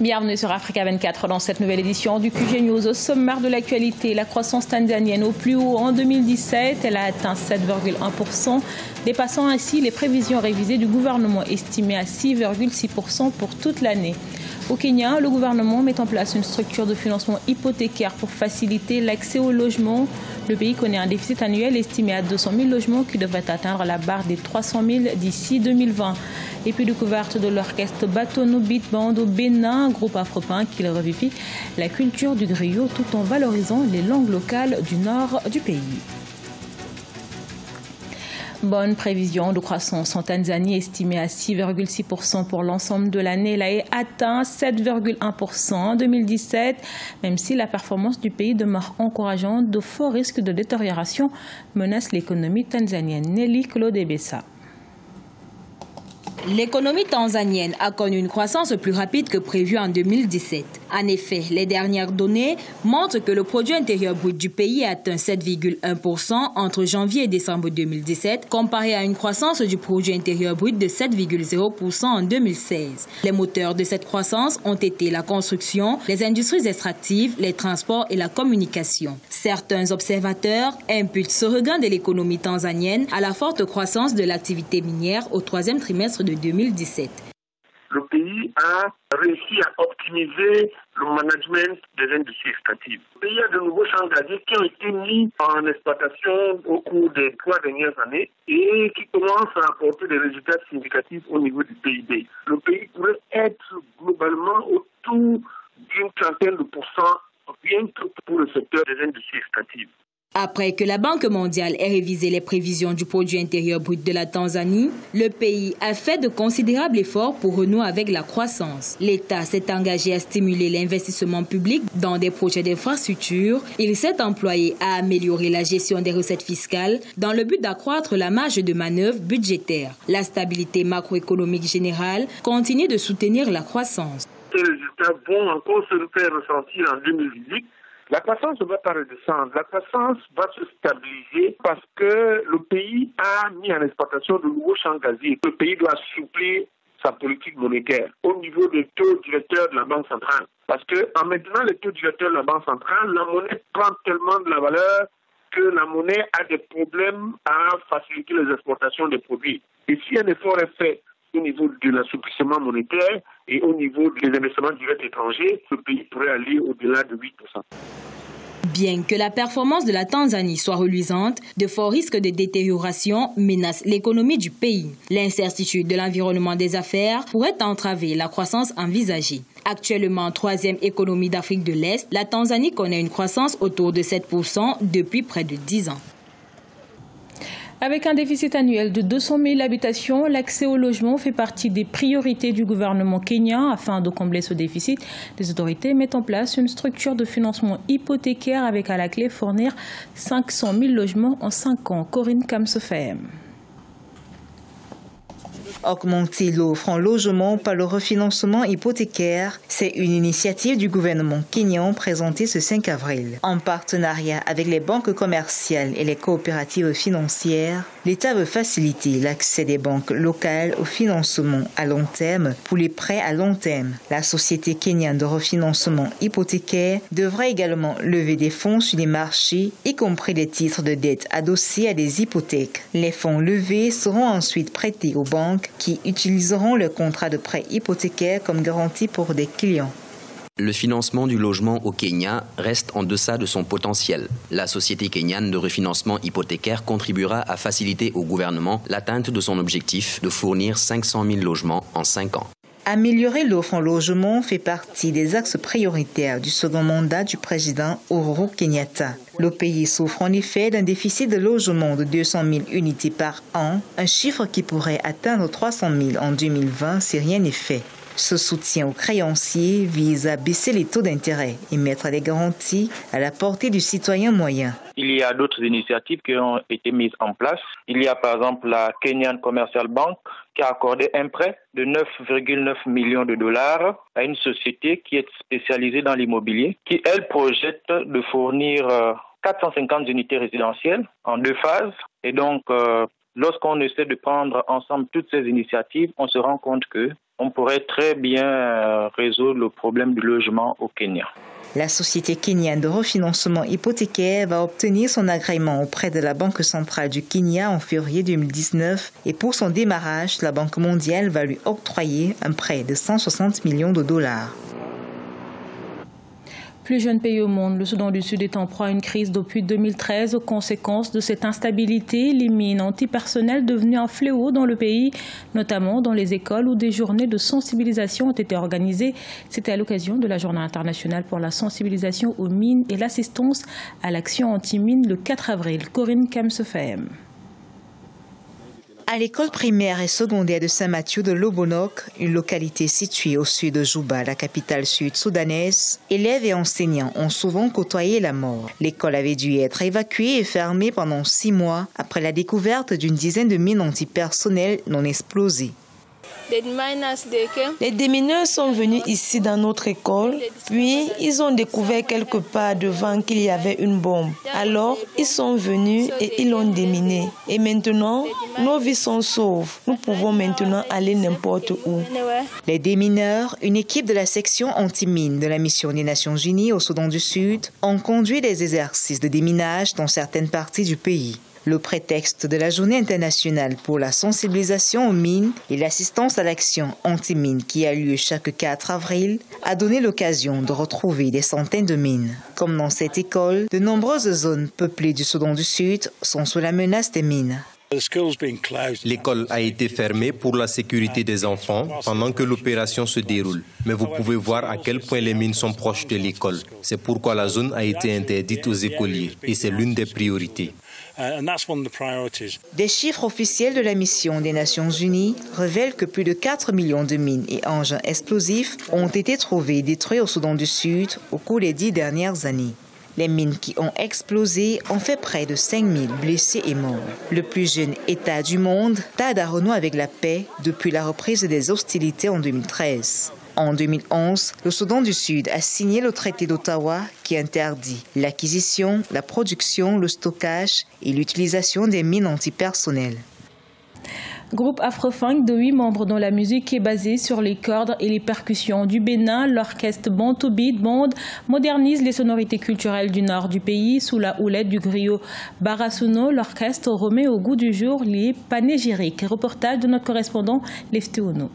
Bienvenue sur Africa 24 dans cette nouvelle édition du QG News. Au sommaire de l'actualité, la croissance tanzanienne au plus haut en 2017, elle a atteint 7,1%, dépassant ainsi les prévisions révisées du gouvernement estimées à 6,6% pour toute l'année. Au Kenya, le gouvernement met en place une structure de financement hypothécaire pour faciliter l'accès au logement. Le pays connaît un déficit annuel estimé à 200 000 logements qui devrait atteindre la barre des 300 000 d'ici 2020. Et puis découverte de l'orchestre Batono Beat Band au Bénin, groupe afropin qui revivifie la culture du griot tout en valorisant les langues locales du nord du pays. Bonne prévision de croissance en Tanzanie estimée à 6,6% pour l'ensemble de l'année. Elle a atteint 7,1% en 2017, même si la performance du pays demeure encourageante, de forts risques de détérioration menacent l'économie tanzanienne. Nelly Claude Bessa. L'économie tanzanienne a connu une croissance plus rapide que prévu en 2017. En effet, les dernières données montrent que le produit intérieur brut du pays a atteint 7,1% entre janvier et décembre 2017, comparé à une croissance du produit intérieur brut de 7,0% en 2016. Les moteurs de cette croissance ont été la construction, les industries extractives, les transports et la communication. Certains observateurs imputent ce regain de l'économie tanzanienne à la forte croissance de l'activité minière au troisième trimestre de 2017. Le pays a réussi à optimiser le management des industries extractives. Le pays a de nouveaux champs gaziers qui ont été mis en exploitation au cours des trois dernières années et qui commencent à apporter des résultats significatifs au niveau du PIB. Le pays pourrait être globalement autour d'une trentaine de pourcents rien que pour le secteur des industries extractives. Après que la Banque mondiale ait révisé les prévisions du produit intérieur brut de la Tanzanie, le pays a fait de considérables efforts pour renouer avec la croissance. L'État s'est engagé à stimuler l'investissement public dans des projets d'infrastructure. Il s'est employé à améliorer la gestion des recettes fiscales dans le but d'accroître la marge de manœuvre budgétaire. La stabilité macroéconomique générale continue de soutenir la croissance. Résultats vont encore se faire ressentir en 2018 la croissance ne va pas redescendre, la croissance va se stabiliser parce que le pays a mis en exploitation de nouveaux champs gaziers. Le pays doit assouplir sa politique monétaire au niveau des taux directeurs de la Banque centrale. Parce que en maintenant les taux directeurs de la Banque centrale, la monnaie prend tellement de la valeur que la monnaie a des problèmes à faciliter les exportations des produits. Et si un effort est fait au niveau de l'assouplissement monétaire et au niveau des investissements directs étrangers, ce pays pourrait aller au-delà de 8%. Bien que la performance de la Tanzanie soit reluisante, de forts risques de détérioration menacent l'économie du pays. L'incertitude de l'environnement des affaires pourrait entraver la croissance envisagée. Actuellement troisième économie d'Afrique de l'Est, la Tanzanie connaît une croissance autour de 7% depuis près de 10 ans. Avec un déficit annuel de 200 000 habitations, l'accès au logement fait partie des priorités du gouvernement kenyan. Afin de combler ce déficit, les autorités mettent en place une structure de financement hypothécaire avec à la clé fournir 500 000 logements en 5 ans. Corinne Kamsefem. Augmenter l'offre en logement par le refinancement hypothécaire, c'est une initiative du gouvernement kenyan présentée ce 5 avril. En partenariat avec les banques commerciales et les coopératives financières, l'État veut faciliter l'accès des banques locales au financement à long terme pour les prêts à long terme. La Société kenyane de refinancement hypothécaire devra également lever des fonds sur les marchés, y compris des titres de dette adossés à des hypothèques. Les fonds levés seront ensuite prêtés aux banques qui utiliseront le contrat de prêt hypothécaire comme garantie pour des clients. Le financement du logement au Kenya reste en deçà de son potentiel. La société kenyane de refinancement hypothécaire contribuera à faciliter au gouvernement l'atteinte de son objectif de fournir 500 000 logements en 5 ans. Améliorer l'offre en logement fait partie des axes prioritaires du second mandat du président Uhuru Kenyatta. Le pays souffre en effet d'un déficit de logement de 200 000 unités par an, un chiffre qui pourrait atteindre 300 000 en 2020 si rien n'est fait. Ce soutien aux créanciers vise à baisser les taux d'intérêt et mettre des garanties à la portée du citoyen moyen. Il y a d'autres initiatives qui ont été mises en place. Il y a par exemple la Kenyan Commercial Bank qui a accordé un prêt de 9,9 millions de dollars à une société qui est spécialisée dans l'immobilier, qui elle projette de fournir 450 unités résidentielles en deux phases et donc lorsqu'on essaie de prendre ensemble toutes ces initiatives, on se rend compte que on pourrait très bien euh, résoudre le problème du logement au Kenya. La société kenyane de refinancement hypothécaire va obtenir son agrément auprès de la Banque centrale du Kenya en février 2019 et pour son démarrage, la Banque mondiale va lui octroyer un prêt de 160 millions de dollars. Plus jeune pays au monde, le Soudan du Sud est en proie à une crise depuis 2013 aux conséquences de cette instabilité, les mines antipersonnelles devenues un fléau dans le pays, notamment dans les écoles où des journées de sensibilisation ont été organisées. C'était à l'occasion de la Journée internationale pour la sensibilisation aux mines et l'assistance à l'action anti-mine le 4 avril. Corinne Kemsefem. À l'école primaire et secondaire de Saint-Mathieu de Lobonok, une localité située au sud de Juba, la capitale sud-soudanaise, élèves et enseignants ont souvent côtoyé la mort. L'école avait dû être évacuée et fermée pendant six mois après la découverte d'une dizaine de mines antipersonnelles non explosées. Les démineurs sont venus ici dans notre école, puis ils ont découvert quelque part devant qu'il y avait une bombe. Alors, ils sont venus et ils l'ont déminé. Et maintenant, nos vies sont sauves. Nous pouvons maintenant aller n'importe où. Les démineurs, une équipe de la section anti-mine de la mission des Nations Unies au Soudan du Sud, ont conduit des exercices de déminage dans certaines parties du pays. Le prétexte de la Journée internationale pour la sensibilisation aux mines et l'assistance à l'action anti-mine qui a lieu chaque 4 avril a donné l'occasion de retrouver des centaines de mines. Comme dans cette école, de nombreuses zones peuplées du Soudan du Sud sont sous la menace des mines. L'école a été fermée pour la sécurité des enfants pendant que l'opération se déroule. Mais vous pouvez voir à quel point les mines sont proches de l'école. C'est pourquoi la zone a été interdite aux écoliers et c'est l'une des priorités. Des chiffres officiels de la mission des Nations Unies révèlent que plus de 4 millions de mines et engins explosifs ont été trouvés et détruits au Soudan du Sud au cours des dix dernières années. Les mines qui ont explosé ont fait près de 5000 blessés et morts. Le plus jeune État du monde tarde à renouer avec la paix depuis la reprise des hostilités en 2013. En 2011, le Soudan du Sud a signé le traité d'Ottawa qui interdit l'acquisition, la production, le stockage et l'utilisation des mines antipersonnelles. Groupe afro-funk de huit membres dont la musique est basée sur les cordes et les percussions du Bénin, l'orchestre Bantu Beat modernise les sonorités culturelles du nord du pays sous la houlette du griot Barasuno. L'orchestre remet au goût du jour les panégyriques. Reportage de notre correspondant Lefteono.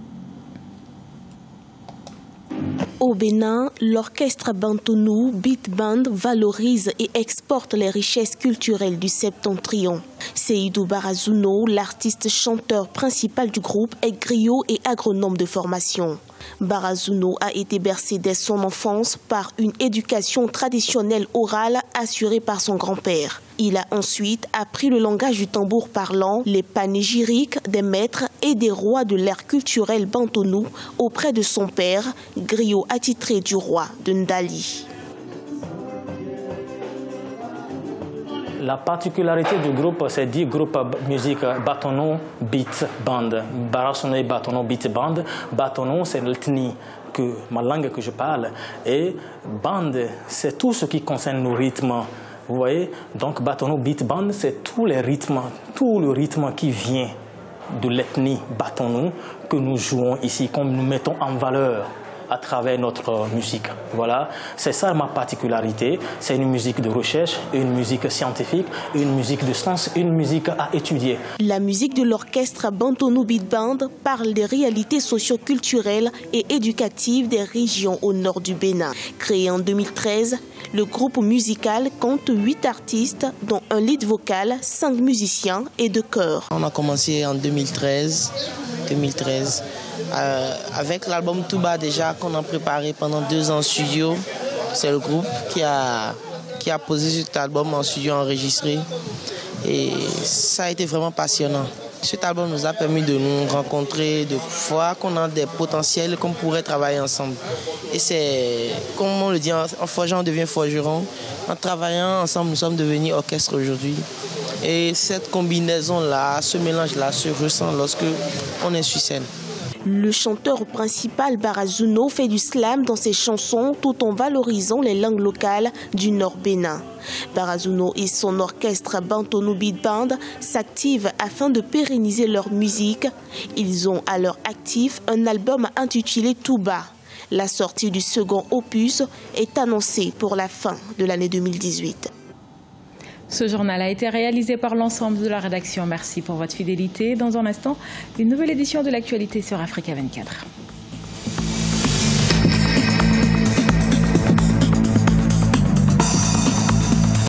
Au Bénin, l'orchestre Bantounou Beat Band valorise et exporte les richesses culturelles du septentrion. Seydou Barazuno, l'artiste chanteur principal du groupe, est griot et agronome de formation. Barazuno a été bercé dès son enfance par une éducation traditionnelle orale assurée par son grand-père. Il a ensuite appris le langage du tambour parlant, les panégyriques des maîtres et des rois de l'ère culturelle bantonou auprès de son père, griot attitré du roi de Ndali. La particularité du groupe, c'est dit groupe musique Batono Beat Band. Barasono et Batono Beat Band. Batono, c'est l'ethnie que ma langue que je parle. Et band, c'est tout ce qui concerne nos rythmes. Vous voyez? Donc Batono Beat Band, c'est tous les rythmes, tout le rythme qui vient de l'ethnie Batono que nous jouons ici, comme nous mettons en valeur à travers notre musique. Voilà, c'est ça ma particularité. C'est une musique de recherche, une musique scientifique, une musique de sens, une musique à étudier. La musique de l'orchestre Bantonou Beat Band parle des réalités socio-culturelles et éducatives des régions au nord du Bénin. Créé en 2013, le groupe musical compte 8 artistes, dont un lead vocal, 5 musiciens et deux chœurs. On a commencé en 2013. 2013 euh, avec l'album Touba déjà qu'on a préparé pendant deux ans en studio. C'est le groupe qui a, qui a posé cet album en studio enregistré. Et ça a été vraiment passionnant. Cet album nous a permis de nous rencontrer, de voir qu'on a des potentiels, qu'on pourrait travailler ensemble. Et c'est, comme on le dit, en forgeant, on devient forgeron. En travaillant ensemble, nous sommes devenus orchestre aujourd'hui. Et cette combinaison-là, ce mélange-là se ressent lorsque on est sur scène. Le chanteur principal Barazuno fait du slam dans ses chansons tout en valorisant les langues locales du Nord Bénin. Barazuno et son orchestre Bantonou Beat Band s'activent afin de pérenniser leur musique. Ils ont à leur actif un album intitulé Touba. La sortie du second opus est annoncée pour la fin de l'année 2018. Ce journal a été réalisé par l'ensemble de la rédaction. Merci pour votre fidélité. Dans un instant, une nouvelle édition de l'actualité sur Africa 24.